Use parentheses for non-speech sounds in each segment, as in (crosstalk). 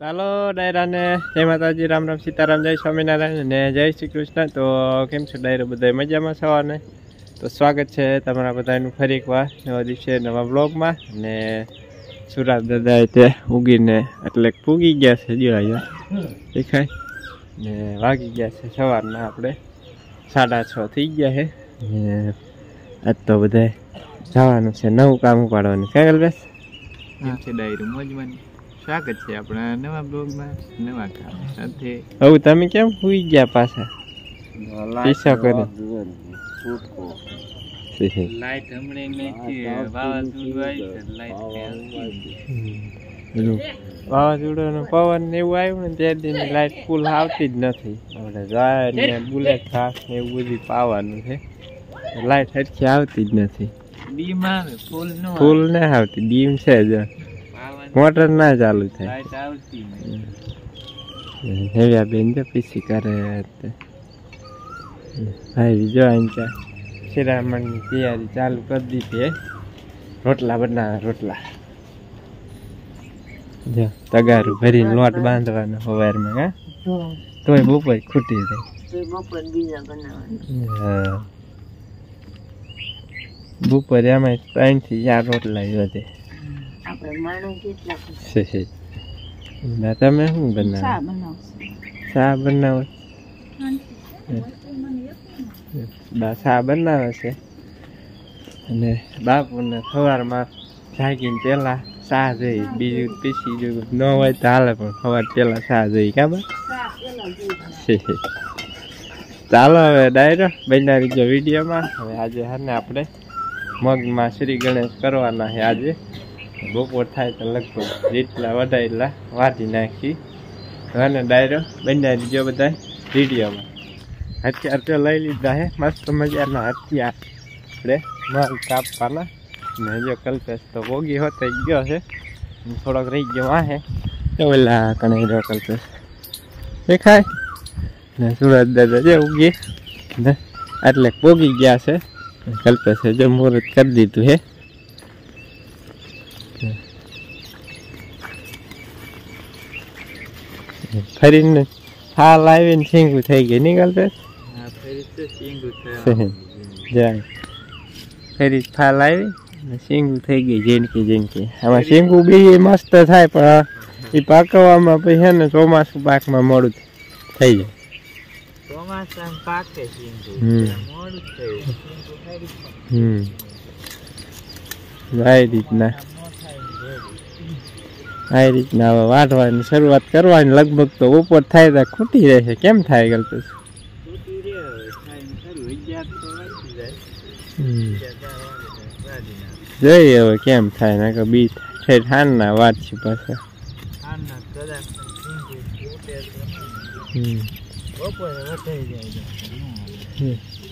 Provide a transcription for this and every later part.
ચાલો, ડાયરાને જય માતાજી, રામ રામ, સીતારામ, જય સ્વામિનારાયણ અને જય શ્રી કૃષ્ણ. તો કેમ છો ડાયરો બધા મજામાં સવારને? તો સ્વાગત છે તમારા બધાનું ફરી એકવાર નવા દિવસે, નવા બ્લોગમાં અને સુરાજ દાદા તે ઉગીને એટલે પૂગી ગયા છે જો અહીંયા દેખાય? ને વાગી ગયા છે સવારના આપણે. સાડા છ થઈ ગયા છે. ને આજ તો બધા જવાનું છે, નવું કામ ઉપાડવાનું. કેમ છે ડાયરો મોજમાં સ્વાગત છે આપણા નવા બ્લોગમાં નવા કામ સાથે. હવે તમે કેમ સુઈ ગયા પાછા? પૈસા કરે. લાઈટ હમણે નથી વાવાઝોડું આવ્યું લાઈટ પવન ને એવું આવ્યું ને ત્યારથી લાઈટ ફૂલ આવતી જ નથી. આપણે જાય ને બુલેટ ખાસ ને એવું બધું પાવાનું છે. લાઈટ હરખી આવતી જ નથી. ડીમ આવે ફૂલ નો ફૂલ ના આવતી ડીમ છે જ. મોટર ના ચાલુ થાય. લાઈટ આવતી નહીં. હેવ્યા બેન જો પીસી કરે તે. ભાઈ જો અહીંયા શિરામણની તૈયારી ચાલુ કરી દીધી હે રોટલા બનાવે રોટલા. જો તગારું ભરીને લોટ બાંધવાનો સવારમાં હા? તોય બપોર ખૂટી જાય. બપોર બપોરે એમાં ત્રણથી ચાર રોટલા વધે. છે? ના તમે શું બનાવો? શા બનાવો? બા શા બનાવે છે. અને બાપુને સવારમાં જાગીને પેલા શા જઈ બીજું પીસી જોયું ન હોય તો હાલે પણ સવાર પેલા શા જઈ કા બા? ચાલો હવે ડાયરો બનાવી ગયો વિડીયોમાં. હવે આજે હાને આપણે મગમાં શ્રી ગણેશ કરવાના છે આજે. બપોર થાય તો લગભગ જેટલા વધારે એટલા વાટી નાખી. અને ડાયરો બનાવી દીધો બધા વિડીયોમાં. હથિયાર તો લઈ લીધા હે, મસ્ત મજાના હથિયાર આપણે માલ કાપવાના. ને જો કલ્પેશ તો ભોગી હોતે ગયો છે થોડોક રહી ગયો વાહે તો ઓલા કણે રહ્યો કલ્પેશ. દેખાય? ને સુરત દાદા જે ઉગી. ને એટલે પોગી ગયા છે. કલ્પેશે જો મુહૂર્ત કરી દીધું હે. ફરીને હાલ આવીને સિંગું થઈ ગઈ નહીં શીંગું થયું જાય. ફરી ફાલ આવી ને શીંગું થઈ ગઈ જેનકી જેનકી. આમાં શીંગું બી મસ્ત થાય પણ એ પાકવામાં પછી છે ને ચોમાસું પાકમાં મોડું થઈ જાય. શીંગું હમ. શીંગું હમ. રીતના. આ રીતના હવે વાઢવાની શરૂઆત કરવાની. લગભગ તો ઉપર થાય તો ખૂટી રહેશે. કેમ થાય કલ્પેશ તૂટી રહ્યો હવે થાય ને ખરું. અગિયાર તો વાગી જાય. હમ. અગિયાર બાર વાગે તો વાળી નાખે. જોઈએ હવે કેમ થાય ને કે બી છે ઠાણના વાત છે પાછા.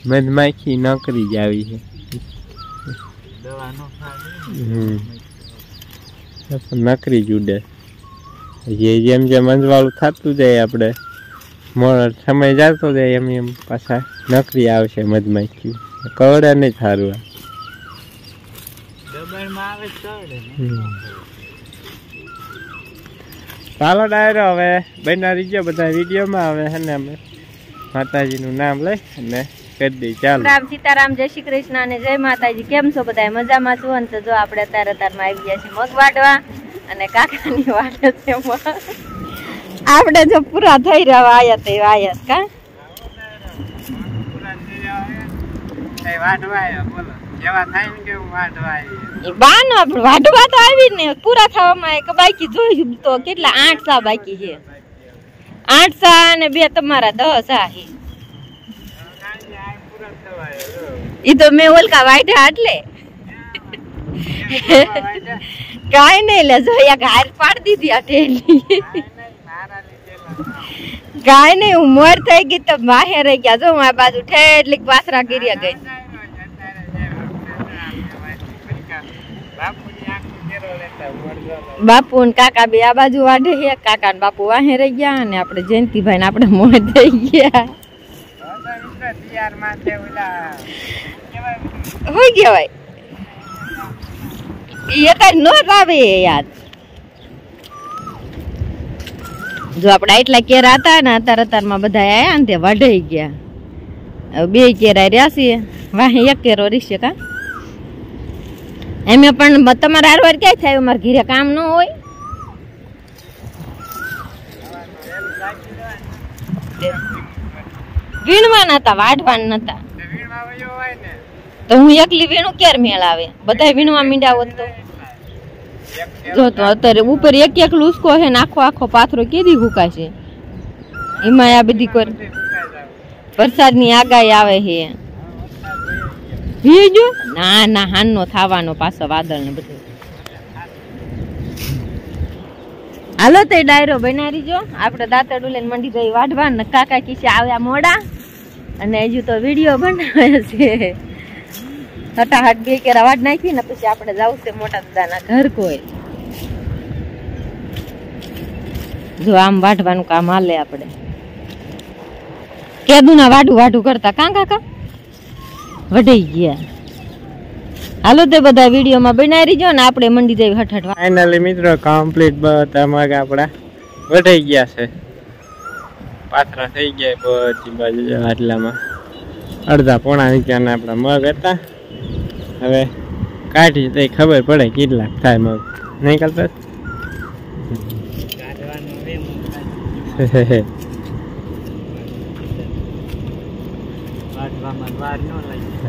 મધમાખી નોકરી જ આવી છે. હમ. નકરી જુડે. જે જેમ જેમ અંજવાળું થતું જાય આપણે સમય જતો જાય એમ એમ પાછા નકરી આવશે મધમાખી કવડે નહીં સારું ચાલો ડાયરો હવે બનાવી રીજો બધા વિડીયોમાં. આવે અને અમે માતાજીનું નામ લઈ અને કરી દઈ ચાલો. રામ સીતારામ, જય શ્રી કૃષ્ણ અને જય માતાજી. કેમ છો બધા? મજામાં છો? અને જો આપણે અત્યારે અત્યારમાં આવી ગયા છીએ મગ વાટવા અને કાકાની વાટે છે આપણે જો પૂરા થઈ રહ્યા આયા તે આયા કા? ને. પૂરા થવામાં બાકી જોયું તો કેટલા આઠ બાકી છે? આઠ સા અને બે તમારા દસ આ ઈ તો મેં ઓલકા વાટ્યા એટલે કાંઈ નહીં, લે જોયા ઘાર પાડી દીધી આ ઠેલી કાંઈ નહીં, હું મોર થઈ ગઈ તો માહે રહી ગયા. જો મારી બાજુ ઠેટલી પાસરા ગીર્યા ગઈ. બાપુ ને કાકા બે આ બાજુ વાઢે કાકા ને બાપુ વાહે રહી ગયા અને આપણે જયંતિભાઈ ને આપણે મોર થઈ ગયા. હોય આવે યાદ. જો આપણે એટલા કેરા હતા ને અત્યારે અત્યારમાં બધા આવ્યા ને તે વાઢાઈ ગયા. હવે બે કેરા રહ્યા છીએ. વાહે એક કેરો રીશે કા? એમ પણ તમારા હારવાર ક્યાંય થાય? અમારે ઘીરે કામ ન હોય? વીણવા નતા વાઢવા નતા. તો હું એકલી વીણું ક્યારે મેળ આવે બધા વીણવા મીંડા હોત તો? જો તો અત્યારે ઉપર એક એક લુસકો છે ને આખો આખો પાથરો કેદી હુકાશે? એમાં આ બધી કર વરસાદની આગાહી આવે છે. ભીજો ના ના, હાનનો, થાવાનો પાછો વાદળ ને બધું. હાલો, તે ડાયરો બનાવી જો આપણે દાંતડ લઈને મંડી જઈ વાઢવા ને કાકા કિસે આવ્યા મોડા. અને હજુ તો વીડિયો બનાવે છે. હટાહટ બે કેરા વાઢ નાખી ને પછી આપણે જવું છે મોટા દાદાના ઘર કોઈ. જો આમ વાઢવાનું કામ હાલે આપણે. કેદું ના વાઢું વાઢું કરતા કાં કાકા? વઢાઈ ગયા. હાલો તે બધા વિડીયોમાં બનાવી જો ને આપણે મંડી જઈ હઠ ફાઇનલી મિત્રો કમ્પ્લીટ બધા મગ આપણા વઢાઈ ગયા છે. પાથરા થઈ ગયા બધી બાજુ આટલામાં. અડધા પોણા વીઘાના આપણા મગ હતા. હવે કાઢી તો ખબર પડે કેટલા થાય મગ. નહીં કરતા?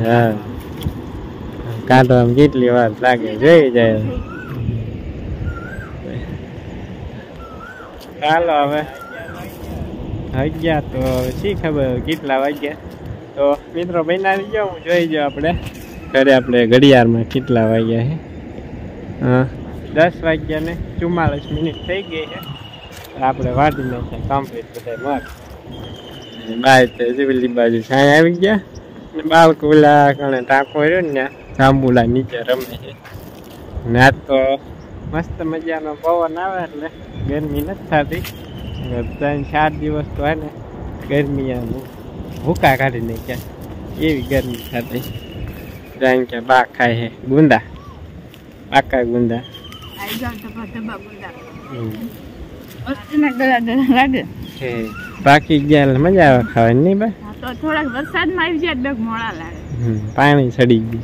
હા. કાઢવામાં કેટલી વાર લાગે, જોઈ જાય. ચાલો હવે. વાગ્યા તો શી ખબર કેટલા વાગ્યા? તો મિત્રો બનાવી જાઓ હું જોઈ જાઉં આપણે. ઘરે આપણે ઘડિયાળમાં કેટલા વાગ્યા છે? હા, દસ વાગ્યા ને ચુમ્માલીસ મિનિટ થઈ ગઈ છે. આપણે વાટી નાખ્યા કમ્પ્લીટ બધા મગ બાય તો જીવલી બાજુ. છાંય આવી ગયા? ને બાળકો કણે ટાંકો રહ્યો ને ત્યાં. જાંબુલા નીચે રમે છે. ને આજ તો મસ્ત મજાનો પવન આવે એટલે ગરમી નથી થતી. ત્રણ ચાર દિવસ તો હોય ને ગરમી આમ ભૂકા કાઢી નાખ્યા. એવી ગરમી થતી. જાણ કે બા ખાય છે ગુંદા. પાકા ગુંદા. બાકી. ગયા મજા આવે ખાવાની નહીં બા? થોડાક વરસાદમાં આવી જાય બે મોડા લાગે. પાણી ચડી ગયું.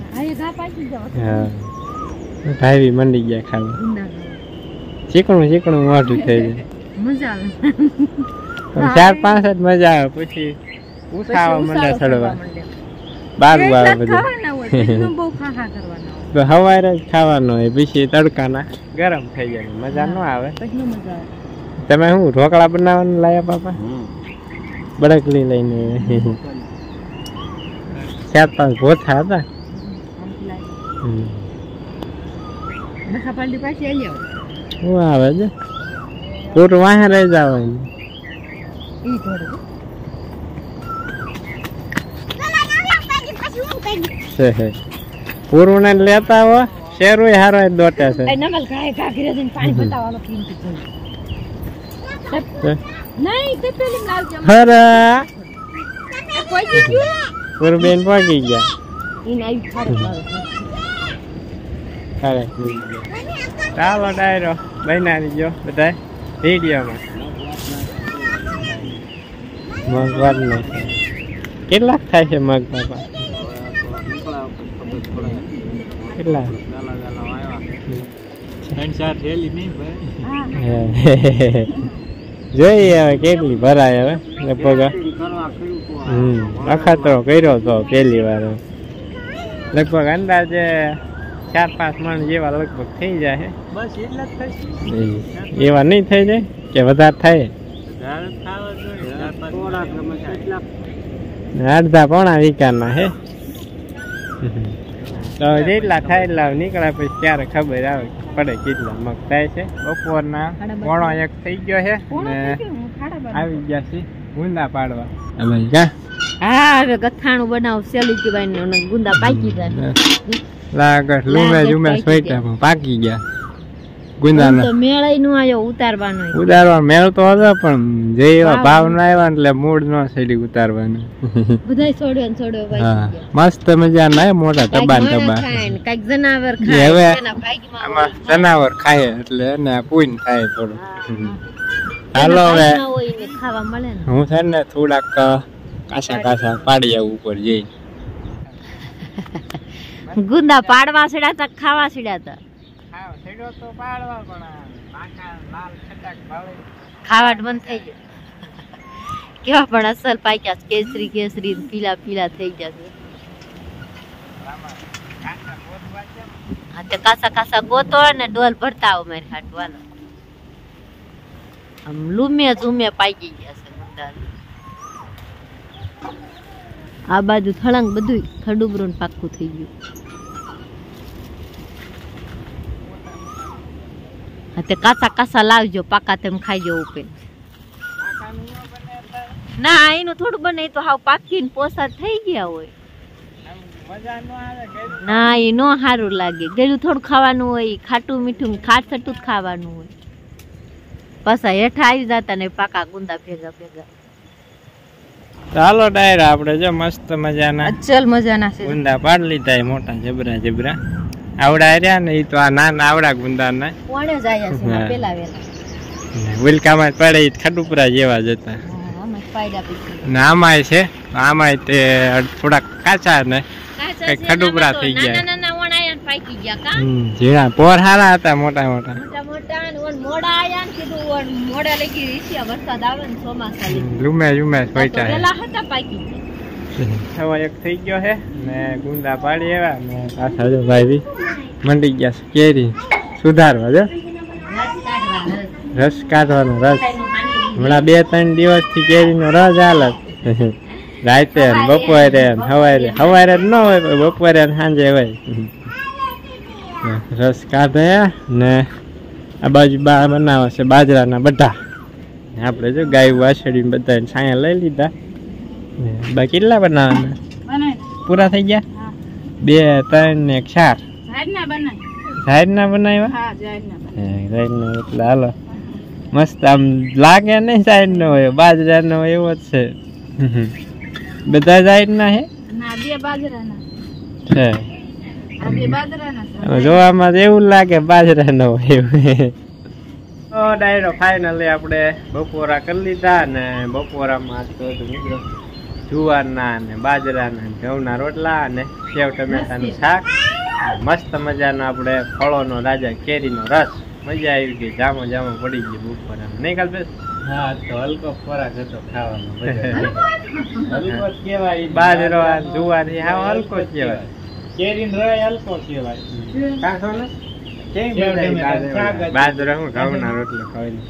હા ભાઈ મંડી ગયા ખાવા. ચીકણું ચીકણું મોઢું થઈ જાય પણ ચાર પાંચ જ મજા આવે પછી ઉઠાવા મંડા ચડવા. બારું આવે બધું. બહુ તો હવારે જ ખાવાનો હોય પછી તડકાના ગરમ થઈ જાય. મજા ન આવે. આવે. તમે શું ઢોકળા બનાવવાનું લાયા પાપા? બળકલી લઈને. ચાર પાંચ ભોથા હતા હમ. નખા પાલટી પાછી આવી આવો શું આવે છે પૂરું વાહે રહી જવાનું ઈ થોડું છે છે. પૂરું ને લેતા હો શેરું હારો જ દોટે છે નમલ ખાય કાકરે જઈને પાણી પતાવવાનો પીન છે. નહીં તે પેલી લાવજો હરા કોઈ ગયું પૂરું બેન પગી ગયા ઈને આવી ખાડો મારો અરે ચાલો ડાયરો બનાવી જો બધા વિડીયોમાં મગ વાર કેટલાક થાય છે મગ બાપા કેટલા ત્રણ ચાર થેલી નહીં ભાઈ હે. જોઈએ હવે કેટલી ભરાય હવે લગભગ હમ અખાતરો કર્યો તો પહેલી વાર. લગભગ અંદાજે ચાર પાંચ માણસ જેવા લગભગ થઈ જાય. બસ એટલા જ થશે એવા નહીં થઈ જાય કે વધારે થાય. અડધા પોણા વિકારના હે. તો જેટલા થાય એટલા નીકળ્યા પછી ત્યારે ખબર આવે પડે કેટલા મગ થાય છે. બપોરના પોણો એક થઈ ગયો છે ને આવી ગયા છે ગુંદા પાડવા. અમે કા હા હવે ગથાણું બનાવ સેલી ને ગુંદા પાકી જાય લાગત લૂમે જુમે સોઈટા પાકી ગયા. ગુંદાના. તો મેળાઈ નું આયો ઉતારવાનો ઉતારવા મેળ તો હતો પણ જે એવા ભાવ ના આવ્યા એટલે મૂડ ન સેડી ઉતારવાનું. બધાય છોડ્યો ને છોડ્યો હા. મસ્ત મજા ના મોટા ટબા ટબા કંઈક જનાવર ખાય હવે જનાવર ખાય એટલે એને પૂન થાય થોડું હાલો હવે. હું છે ને થોડાક કાસા કાસા પાડી આવું ઉપર જઈ. ગુંદા પાડવા સીડા તા ખાવા સીડા તા. ખાવાટ બંધ થઈ ગયો. કેવા પણ અસલ પાક્યા છે. કેસરી કેસરી પીલા પીલા થઈ ગયા છે. હા તે કાસા કાસા ગોતો ને ડોલ ભરતા આવો મારી હાટ વાલો આમ લૂમે ઝૂમે પાકી ગયા છે ગુંદા આ બાજુ થળંગ બધું ખડુબરું ને પાક્કું થઈ ગયું. તે કાસા કાસા લાવજો, પાકા તેમ ખાઈ જવું ઉપર ના એનું થોડું બને તો હાવ પાકીને પોસા થઈ ગયા હોય. ના, એ નો સારું લાગે. ગળ્યું થોડું ખાવાનું હોય, ખાટું મીઠું ખાટ ખાટું જ ખાવાનું હોય. પાછા હેઠા આવી જતા ને પાકા ગુંદા ભેગા ભેગા. ચાલો ડાયરા આપણે જો મસ્ત મજાના અચલ મજાના છે. ગુંદા પાડ લીધા એ મોટા જબરા જબરા. આવડા રહ્યા ને એ તો આ નાના આવડા ગુંદા ના કોણે જ આયા છે પેલા વેલા. ઉલકામાં પડે ખડુપરા જેવા જતા ના આમાંય છે આમાંય તે થોડાક કાચા ને કઈ ખડુપરા થઈ ગયા. પાકી ગયા કા? પોર હારા હતા મોટા મોટા. મોટા મોટા ને ઓન મોડા આયા ને કીધું ઓન મોડા લગી રીસિયા વરસાદ આવે ને ચોમાસા લગી લુમે લુમે સોઈટા વેલા હતા પાકી. ગયા હવે એક થઈ ગયો છે ને ગુંદા પાડી આવ્યા ને પાછા જો ભાઈ બી મંડી ગયા છે કેરી સુધારવા જો. રસ કાઢવાનો રસ. હમણાં બે ત્રણ દિવસથી કેરીનો રસ હાલત રાતે બપોરે હવારે. હવારે ન હોય બપોરે સાંજે હોય. રસ કાઢે ને આ બાજુ બા બનાવે છે બાજરાના બધા. આપણે જો ગાય વાછડીને બધા છાયા લઈ લીધા. ને બા કેટલા બનાવવાના પૂરા થઈ ગયા? બે ત્રણ ને ચાર. સાઈડના બનાવ્યા? સાઈડના એટલે હાલો. મસ્ત આમ લાગે નહીં સાઈડનો હોય બાજરાનો હોય એવો જ છે. બધા સાઈડના હે? બે બાજરાના. છે. હવે જોવામાં તો એવું લાગે બાજરાનો હોય તો ડાયરો ફાઇનલી આપણે બપોરા કરી લીધા ને બપોરામાં તો મિત્રો જુવારના ને બાજરાના ને ઘઉંના રોટલા અને સેવ ટમેટાનું શાક. મસ્ત મજાનો આપણે ફળોનો રાજા કેરીનો રસ. મજા આવી ગઈ. જામો જામો પડી ગઈ બપોરે નહીં કાલ હા તો હલકો ખોરાક હતો ખાવાનો. (laughs) હલકો જ કહેવાય. બાજરો જુવાર હલકો જ કહેવાય. કેરીનો રસ હલકો કહેવાય. કાં છો ને કેમ? બધાય બાજરો હું ઘઉંના રોટલા ખાઈને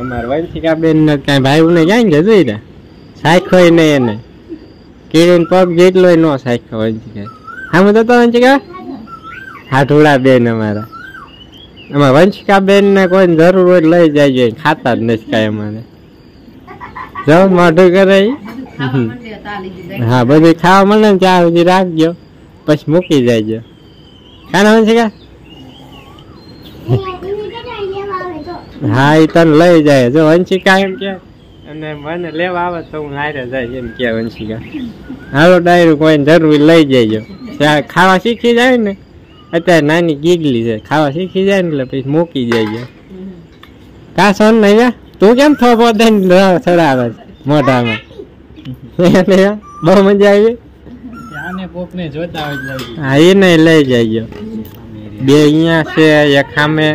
અમાર વંશિકા બેન ને કઈ ભાઈ ને જાય ને જોઈ રહ્યા સાખ્યો નહીં એને. કેરીન પગ જેટલો નો સાખ્યો વંશિકા હા હું તો વંશિકા હાથોડા બેન અમારા. અમારા વંશિકા બેન ને કોઈ જરૂર હોય લઈ જાય ખાતા જ નથી કાંઈ અમારે. જાઓ મોઢું કરે. હા બધું ખાવા મળે ને ત્યાં સુધી રાખજો પછી મૂકી જાયજો ખાના વંશિકા હા એ તને લઈ જાય. જો વંશિકા એમ કે અને મને લેવા આવે તો હું હારે જાય એમ કે વંશિકા. હાલો ડાયરું કોઈને જરૂરી લઈ જઈજો ખાવા શીખી જાય ને અત્યારે નાની ગીગલી છે. ખાવા શીખી જાય ને એટલે પછી મૂકી જાય કા સોન નહીં તું કેમ થોપો દઈને ચડાવે છે મોઢામાં? (laughs) બહુ મજા આવી. હા એ નહીં લઈ જઈજો બે અહીંયા છે એક સામે.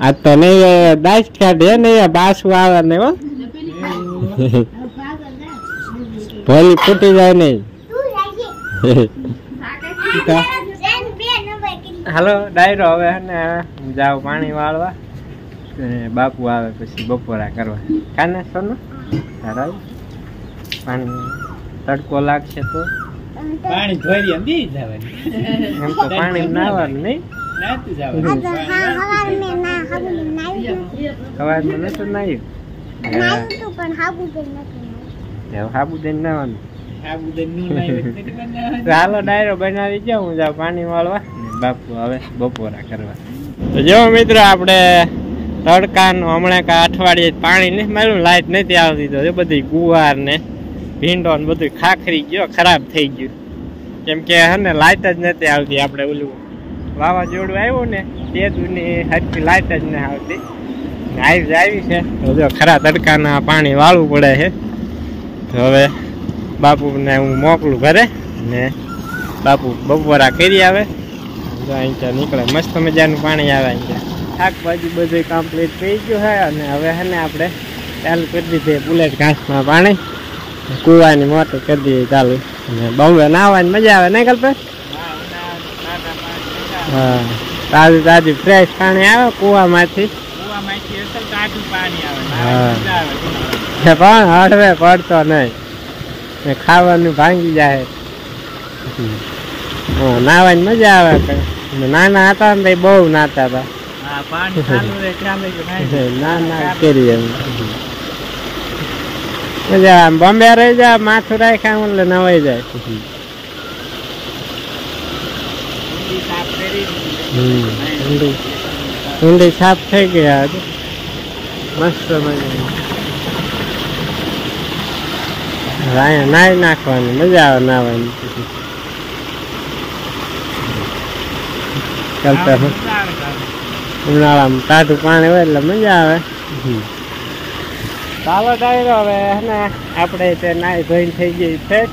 આ તો નહીં દાસ કાઢે ને બાસુ આવે ને હો. ભોલી ફૂટી જાય નહીં. હાલો ડાયરો હવે ને જાવ પાણી વાળવા. બાપુ આવે પછી બપોરા કરવા. કાને સોનો? તારા પાણી તડકો લાગશે તો? પાણી ધોઈ એમ બી જવાની. એમ તો પાણી નાવાનું નહીં. સવારમાં નતું નાયું હાબુ દઈને નાવાનું હાલો ડાયરો બનાવી જાઉં હું જાઉં પાણી વાળવા. ને બાપુ હવે બપોરા કરવા. તો જો મિત્રો આપણે તડકાનું, હમણાં કાંઈ અઠવાડિયે પાણી નહીં મળ્યું લાઈટ નથી આવતી તો એ બધી ગુવાર ને ભીંડો ને બધું ખાખરી ગયો, ખરાબ થઈ ગયું. કેમ કે હે ને લાઈટ જ નથી આવતી આપણે ઓલું વાવાઝોડું આવ્યું ને તે જૂની હરખી લાઈટ જ નહીં આવતી. આવી આવી છે. તો જો ખરા તડકાના પાણી વાળવું પડે છે. તો હવે બાપુને હું મોકલું ઘરે ને બાપુ બપોરા કરી આવે. અહીંયા નીકળે. મસ્ત મજાનું પાણી આવે અહીંયા શાકભાજી બધું કમ્પ્લીટ થઈ ગયું છે અને હવે છે ને આપણે ચાલુ કરી દીધી બુલેટ ઘાસમાં પાણી. કૂવાની મોટર કરી દીધી ચાલુ. અને બહુ નાહવાની મજા આવે નહીં કલ્પે? હા. તાજું તાજું ફ્રેશ પાણી આવે કૂવામાંથી. પાણી હળવે પડતો નહીં. ને ખાવાનું ભાંગી જાય. નાવાની મજા આવે નાના હતા ને બહુ નાતા હતા. ના ના કરી એમ મજા બોમ્બે રહી જાય માથું રાખ્યા એટલે નવાઈ જાય ઊંડી સાફ થઈ ગયા. મસ્ત મજા નાઈ નાખવાની મજા આવે નાવાની ચાલે. ઉનાળામાં ટાઢું પાણી હોય એટલે મજા આવે. ચાલો ડાયરો હવે ને? આપણે તે નાઈ ધોઈને થઈ ગઈ ફ્રેશ